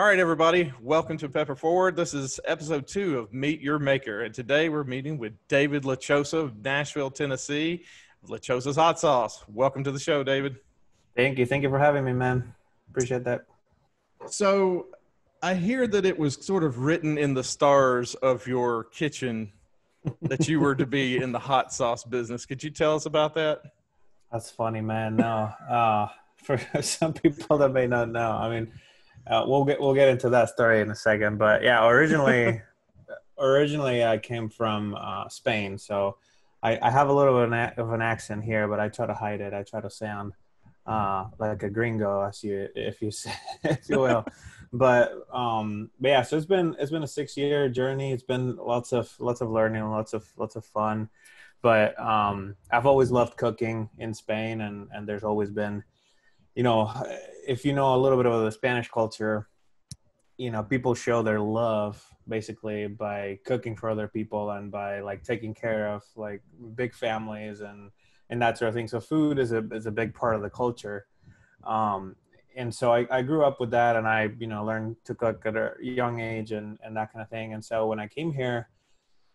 All right, everybody, welcome to Pepper Forward. This is episode two of Meet Your Maker. And today we're meeting with David Lechosa of Nashville, Tennessee, Lechosa's Hot Sauce. Welcome to the show, David. Thank you. Thank you for having me, man. Appreciate that. So I hear that it was sort of written in the stars of your kitchen that you were to be in the hot sauce business. Could you tell us about that? That's funny, man. No, uh, for some people that may not know, I mean, uh, we'll get we'll get into that story in a second. But yeah, originally, originally I came from uh, Spain, so I, I, have a little bit of an, of an, accent here, but I try to hide it. I try to sound uh, like a gringo, as you if you say, if you will. but um, but yeah, so it's been it's been a six year journey. It's been lots of lots of learning, lots of lots of fun. But um, I've always loved cooking in Spain, and and there's always been you know, if you know a little bit of the Spanish culture, you know, people show their love basically by cooking for other people and by like taking care of like big families and and that sort of thing. So food is a is a big part of the culture. Um, and so I, I grew up with that and I, you know, learned to cook at a young age and, and that kind of thing. And so when I came here,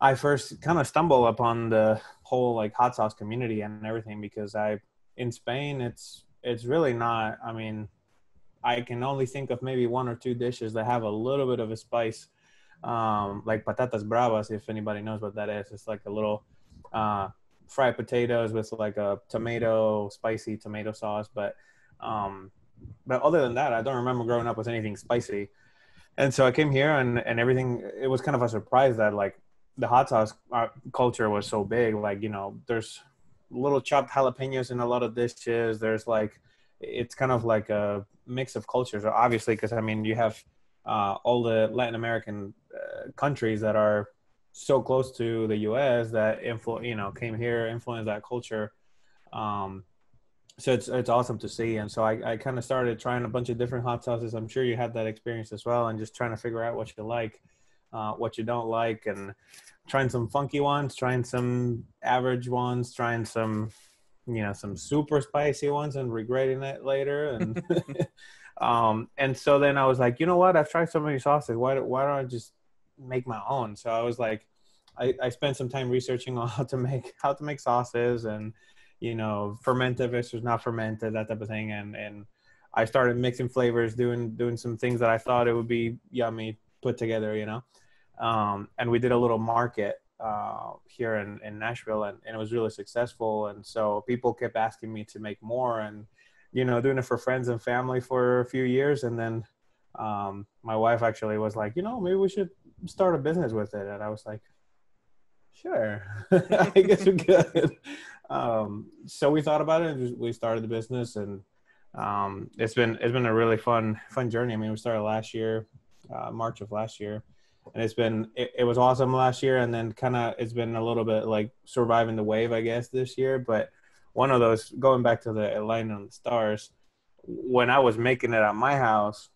I first kind of stumbled upon the whole like hot sauce community and everything because I in Spain it's it's really not. I mean, I can only think of maybe one or two dishes that have a little bit of a spice, um, like patatas bravas. If anybody knows what that is, it's like a little uh, fried potatoes with like a tomato, spicy tomato sauce. But um, but other than that, I don't remember growing up with anything spicy. And so I came here, and and everything. It was kind of a surprise that like the hot sauce uh, culture was so big. Like you know, there's little chopped jalapenos in a lot of dishes. There's like, it's kind of like a mix of cultures, obviously, because I mean, you have uh, all the Latin American uh, countries that are so close to the U.S. that influ- you know, came here, influenced that culture. Um, so it's it's awesome to see, and so I, I kind of started trying a bunch of different hot sauces. I'm sure you had that experience as well, and just trying to figure out what you like, uh, what you don't like, and trying some funky ones, trying some average ones, trying some, you know, some super spicy ones and regretting it later. And, um, and so then I was like, you know what? I've tried so many sauces. Why, why don't I just make my own? So I was like, I, I spent some time researching on how to make, how to make sauces and, you know, fermented versus not fermented, that type of thing. And, and I started mixing flavors, doing, doing some things that I thought it would be yummy put together, you know? Um, and we did a little market uh, here in, in Nashville, and, and it was really successful. And so people kept asking me to make more, and you know, doing it for friends and family for a few years, and then um, my wife actually was like, you know, maybe we should start a business with it, and I was like, sure, I guess we could. um, so we thought about it, we started the business, and um, it's been it's been a really fun fun journey. I mean, we started last year, uh, March of last year and it's been it, it was awesome last year and then kind of it's been a little bit like surviving the wave i guess this year. But one of those going back to the line on the stars when i was making it at my house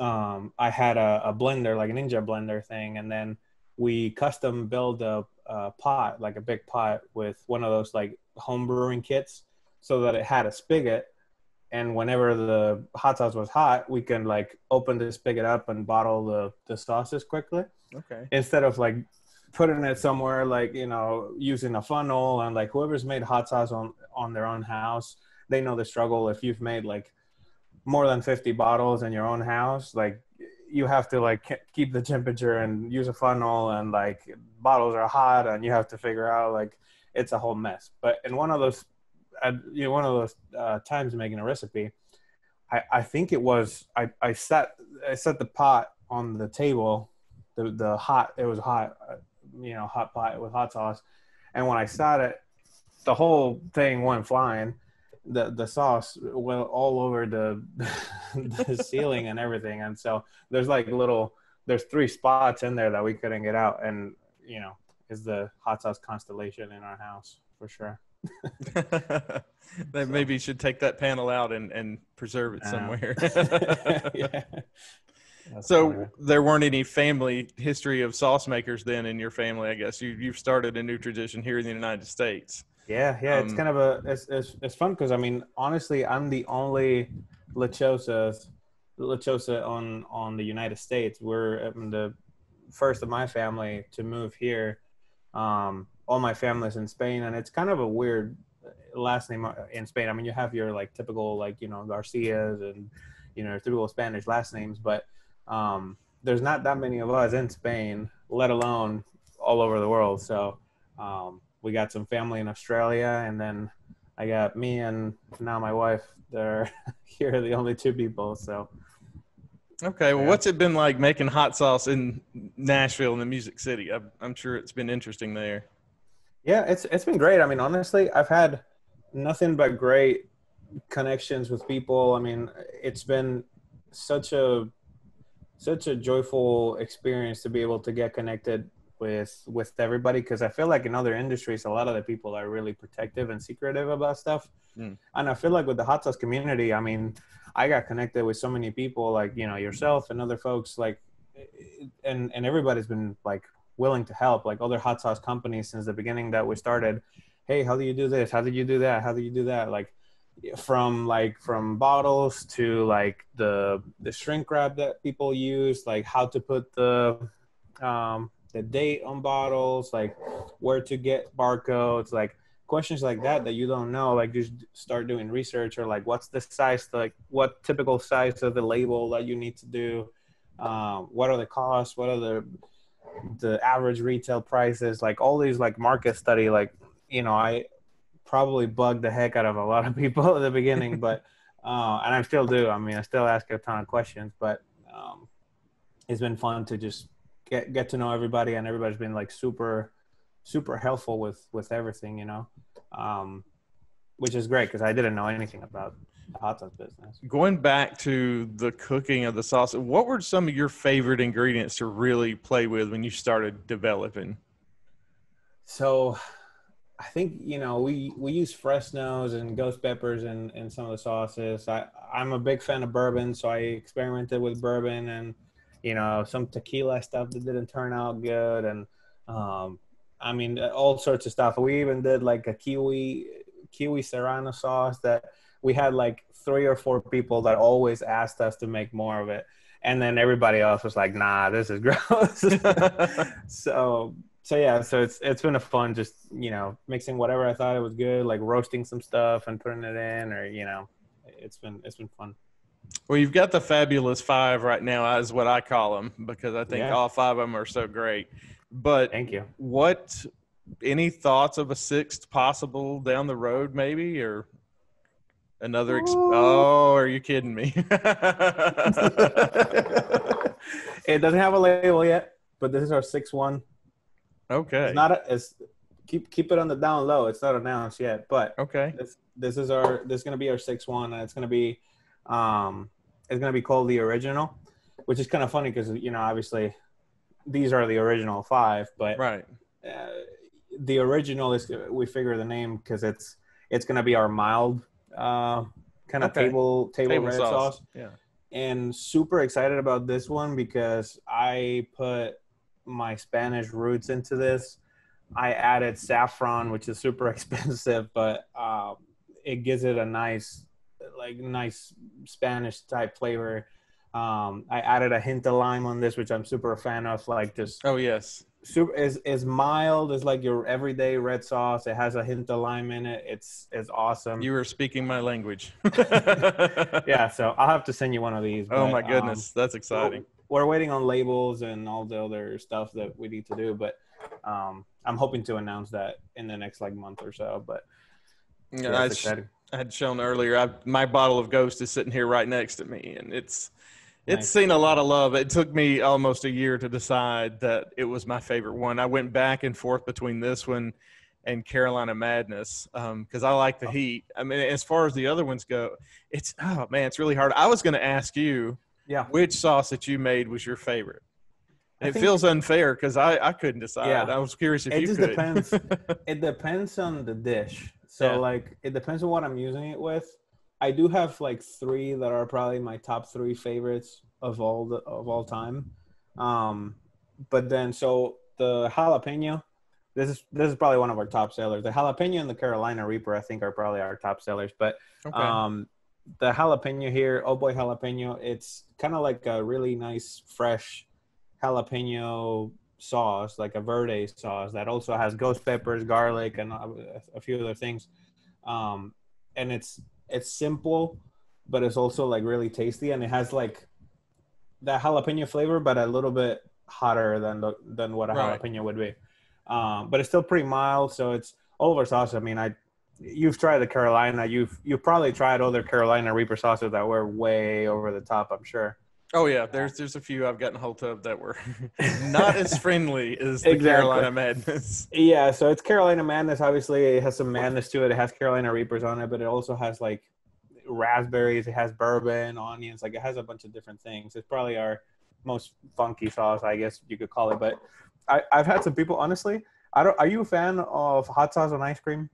um, i had a, a, blender like a ninja blender thing and then we custom built a, a pot like a big pot with one of those like home brewing kits so that it had a spigot and whenever the hot sauce was hot, we can like open the spigot up and bottle the the sauces quickly. Okay. Instead of like putting it somewhere like you know using a funnel and like whoever's made hot sauce on on their own house, they know the struggle. If you've made like more than 50 bottles in your own house, like you have to like keep the temperature and use a funnel and like bottles are hot and you have to figure out like it's a whole mess. But in one of those at you know one of those uh, times making a recipe, I, I think it was I, I set I set the pot on the table, the the hot it was hot, uh, you know hot pot with hot sauce, and when I sat it, the whole thing went flying. The the sauce went all over the the ceiling and everything, and so there's like little there's three spots in there that we couldn't get out, and you know is the hot sauce constellation in our house for sure. that so. maybe should take that panel out and, and preserve it somewhere. yeah. so funny. there weren't any family history of sauce makers then in your family, I guess. You you've started a new tradition here in the United States. Yeah, yeah, um, it's kind of a it's it's, it's fun because I mean, honestly, I'm the only lechosas lechosa on on the United States. We're um, the first of my family to move here. Um, all my family's in Spain, and it's kind of a weird last name uh, in Spain. I mean, you have your like typical like you know Garcias and you know typical Spanish last names, but um, there's not that many of us in Spain, let alone all over the world. So um, we got some family in Australia, and then I got me and now my wife. They're here, the only two people. So. Okay, well, yeah. what's it been like making hot sauce in Nashville in the Music City? I'm, I'm sure it's been interesting there. Yeah, it's it's been great. I mean, honestly, I've had nothing but great connections with people. I mean, it's been such a such a joyful experience to be able to get connected with with everybody because I feel like in other industries a lot of the people are really protective and secretive about stuff. Mm. And I feel like with the hot sauce community, I mean, I got connected with so many people like, you know, yourself and other folks like and and everybody's been like willing to help like other hot sauce companies since the beginning that we started. Hey, how do you do this? How did you do that? How do you do that? Like from like from bottles to like the the shrink wrap that people use like how to put the um the date on bottles like where to get barcodes like questions like that that you don't know like just start doing research or like what's the size like what typical size of the label that you need to do um, what are the costs what are the the average retail prices like all these like market study like you know i probably bugged the heck out of a lot of people at the beginning, but uh, and I still do. I mean, I still ask a ton of questions, but um, it's been fun to just get get to know everybody, and everybody's been like super super helpful with with everything, you know, um, which is great because I didn't know anything about hot sauce business. Going back to the cooking of the sauce, what were some of your favorite ingredients to really play with when you started developing? So I think you know we we use Fresnos and ghost peppers in in some of the sauces. I I'm a big fan of bourbon, so I experimented with bourbon and you know some tequila stuff that didn't turn out good, and um, I mean all sorts of stuff. We even did like a kiwi kiwi serrano sauce that we had like three or four people that always asked us to make more of it and then everybody else was like nah this is gross so so yeah, so it's it's been a fun just you know mixing whatever I thought it was good, like roasting some stuff and putting it in, or you know, it's been it's been fun. Well, you've got the fabulous five right now, is what I call them, because I think yeah. all five of them are so great. But thank you. What any thoughts of a sixth possible down the road, maybe, or another? Exp- oh, are you kidding me? it doesn't have a label yet, but this is our sixth one. Okay. It's not a, it's keep keep it on the down low. It's not announced yet, but okay. This this is our this is gonna be our sixth one, and it's gonna be um it's gonna be called the original, which is kind of funny because you know obviously these are the original five, but right. Uh, the original is we figure the name because it's it's gonna be our mild uh kind of okay. table table, table red sauce. sauce. Yeah. And super excited about this one because I put my Spanish roots into this. I added saffron, which is super expensive, but uh, it gives it a nice, like nice Spanish type flavor. Um, I added a hint of lime on this, which I'm super a fan of. Like just oh yes, super is is mild. It's like your everyday red sauce. It has a hint of lime in it. It's it's awesome. You were speaking my language. yeah, so I'll have to send you one of these. Oh but, my goodness, um, that's exciting we're waiting on labels and all the other stuff that we need to do, but um, I'm hoping to announce that in the next like month or so. But yeah, I, sh- I, had shown earlier. I, my bottle of Ghost is sitting here right next to me, and it's it's nice. seen a lot of love. It took me almost a year to decide that it was my favorite one. I went back and forth between this one and Carolina Madness because um, I like the oh. heat. I mean, as far as the other ones go, it's oh man, it's really hard. I was going to ask you yeah. Which sauce that you made was your favorite? it feels unfair because I, I couldn't decide. Yeah. I was curious if it you just could. depends. it depends on the dish. So yeah. like it depends on what I'm using it with. I do have like three that are probably my top three favorites of all the of all time. Um, but then so the jalapeno, this is this is probably one of our top sellers. The jalapeno and the Carolina Reaper, I think, are probably our top sellers. But okay. um, the jalapeno here, oh boy jalapeno, it's kind of like a really nice fresh jalapeno sauce, like a verde sauce that also has ghost peppers, garlic, and a, few other things. Um, and it's it's simple, but it's also like really tasty, and it has like that jalapeno flavor, but a little bit hotter than the, than what a right. jalapeno would be. Um, but it's still pretty mild, so it's all over sauce. I mean, I you've tried the Carolina. You've you've probably tried other Carolina Reaper sauces that were way over the top. I'm sure. Oh yeah, there's there's a few I've gotten hold of that were not as friendly as the exactly. Carolina Madness. Yeah, so it's Carolina Madness. Obviously, it has some madness to it. It has Carolina Reapers on it, but it also has like raspberries. It has bourbon, onions. Like it has a bunch of different things. It's probably our most funky sauce, I guess you could call it. But I, I've had some people honestly. I don't. Are you a fan of hot sauce on ice cream?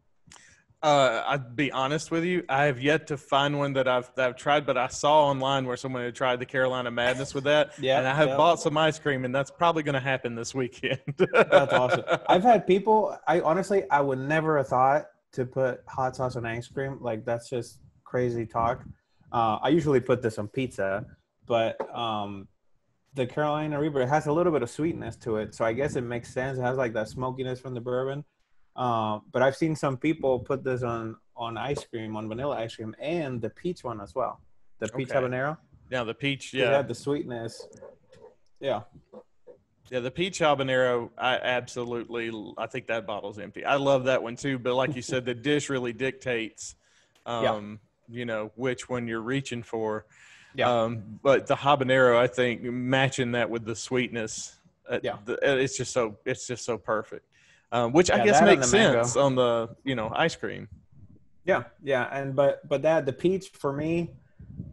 Uh, I'd be honest with you. I have yet to find one that I've that I've tried, but I saw online where someone had tried the Carolina Madness with that. yeah, and I have bought some ice cream, and that's probably going to happen this weekend. that's awesome. I've had people. I honestly, I would never have thought to put hot sauce on ice cream. Like that's just crazy talk. Uh, I usually put this on pizza, but um, the Carolina Reaper has a little bit of sweetness to it, so I guess it makes sense. It has like that smokiness from the bourbon. Uh, but I've seen some people put this on on ice cream, on vanilla ice cream, and the peach one as well. The peach okay. habanero. Yeah, the peach. Yeah, had the sweetness. Yeah. Yeah, the peach habanero, I absolutely, I think that bottle's empty. I love that one too, but like you said, the dish really dictates, um, yeah. you know, which one you're reaching for. Yeah. Um, but the habanero, I think, matching that with the sweetness, uh, yeah, the, uh, it's just so it's just so perfect. Um, which yeah, I guess makes sense mango. on the you know ice cream. Yeah, yeah, and but but that the peach for me,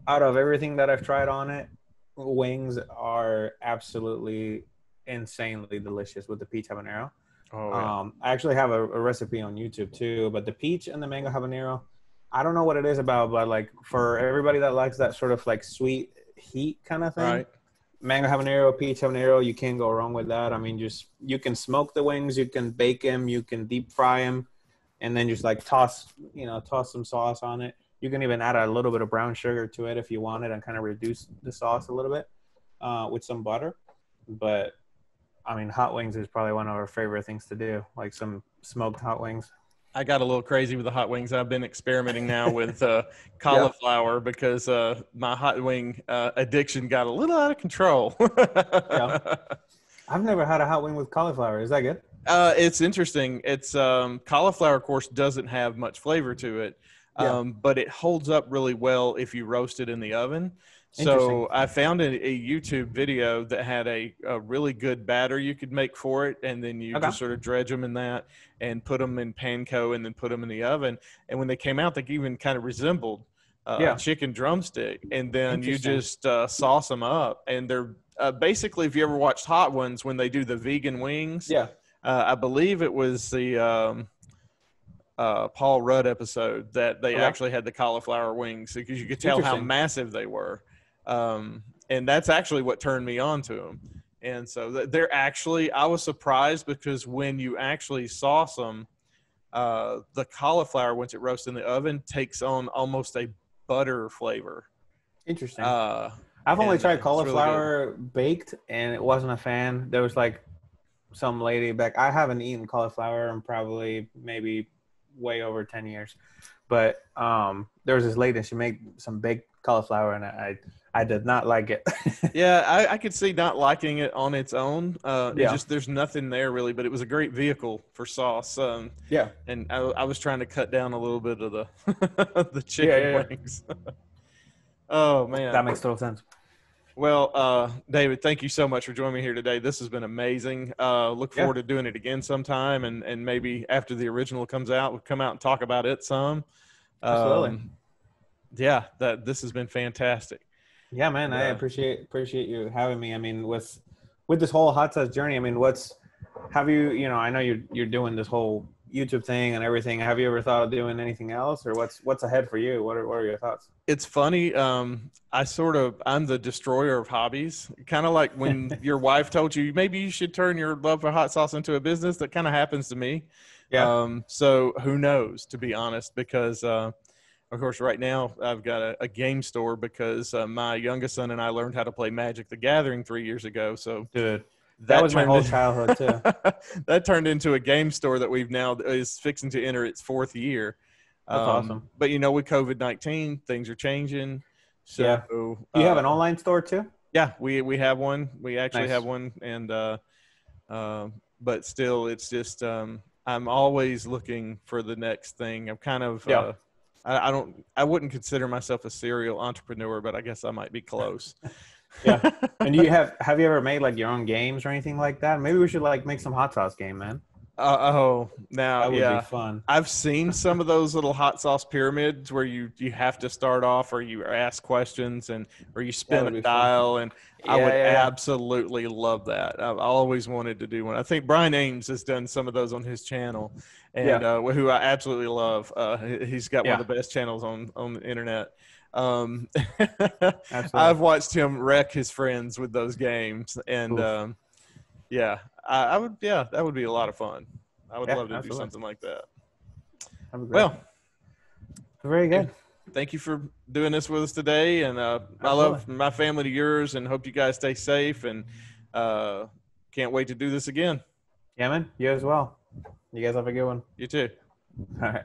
out of everything that I've tried on it, wings are absolutely insanely delicious with the peach habanero. Oh, yeah. um, I actually have a, a, recipe on YouTube too, but the peach and the mango habanero, I don't know what it is about, but like for everybody that likes that sort of like sweet heat kind of thing, right. Mango habanero, peach habanero, you can't go wrong with that. I mean, just you can smoke the wings, you can bake them, you can deep fry them, and then just like toss, you know, toss some sauce on it. You can even add a little bit of brown sugar to it if you want it and kind of reduce the sauce a little bit uh, with some butter. But I mean, hot wings is probably one of our favorite things to do, like some smoked hot wings. I got a little crazy with the hot wings. I've been experimenting now with uh, cauliflower yeah. because uh, my hot wing uh, addiction got a little out of control. yeah. I've never had a hot wing with cauliflower. Is that good? Uh, it's interesting. It's um, cauliflower, of course, doesn't have much flavor to it, um, yeah. but it holds up really well if you roast it in the oven. So I found a, a, YouTube video that had a, a, really good batter you could make for it, and then you okay. just sort of dredge them in that and put them in panko and then put them in the oven. And when they came out, they even kind of resembled uh, yeah. a chicken drumstick. And then you just uh, sauce them up, and they're uh, basically if you ever watched Hot Ones when they do the vegan wings. Yeah, uh, I believe it was the. Um, uh, Paul Rudd episode that they okay. actually had the cauliflower wings because you could tell how massive they were um, and that's actually what turned me on to them. And so they're actually, I was surprised because when you actually saw some, uh, the cauliflower, once it roasts in the oven, takes on almost a butter flavor. Interesting. Uh, I've only tried cauliflower really baked, and it wasn't a fan. There was like some lady back. I haven't eaten cauliflower in probably maybe way over ten years, but um, there was this lady, and she made some baked cauliflower, and I I did not like it. yeah, I, I, could see not liking it on its own. Uh, yeah. just there's nothing there really, but it was a great vehicle for sauce. Um, yeah, and I, I, was trying to cut down a little bit of the the chicken yeah, yeah, wings. oh man, that makes total sense. Well, uh, David, thank you so much for joining me here today. This has been amazing. Uh, look forward to doing it again sometime, and and maybe after the original comes out, we'll come out and talk about it some. Absolutely. Um, yeah, that this has been fantastic. Yeah, man, yeah. I appreciate appreciate you having me. I mean, with with this whole hot sauce journey, I mean, what's have you you know? I know you're you're doing this whole YouTube thing and everything. Have you ever thought of doing anything else, or what's what's ahead for you? What are what are your thoughts? It's funny. Um, I sort of I'm the destroyer of hobbies. Kind of like when your wife told you maybe you should turn your love for hot sauce into a business. That kind of happens to me. Yeah. Um, so who knows? To be honest, because uh, of course, right now I've got a, a game store because uh, my youngest son and I learned how to play Magic the Gathering three years ago. So, dude, that, that was my whole childhood too. that turned into a game store that we've now is fixing to enter its fourth year. That's um, awesome. But you know, with COVID nineteen, things are changing. So, yeah. you uh, have an online store too? Yeah, we we have one. We actually nice. have one, and uh, uh, but still, it's just um, I'm always looking for the next thing. I'm kind of yeah. Uh, I, I, don't I wouldn't consider myself a serial entrepreneur, but I guess I might be close. yeah. And do you have have you ever made like your own games or anything like that? Maybe we should like make some hot sauce game, man. Uh, oh, now that would yeah, be fun. I've seen some of those little hot sauce pyramids where you you have to start off or you ask questions and or you spin a dial, fun. and yeah, I would yeah, absolutely love that. I've always wanted to do one. I think Brian Ames has done some of those on his channel, and yeah. uh, who I absolutely love. Uh, he's got one of the best channels on on the internet. Um, I've watched him wreck his friends with those games, and um, yeah, I, I, would. Yeah, that would be a lot of fun. I would yeah, love to absolutely. do something like that. Well, very good. Thank you for doing this with us today, and uh, I love my family to yours, and hope you guys stay safe, and uh, can't wait to do this again. Yeah, man. You as well. You guys have a good one. You too. All right.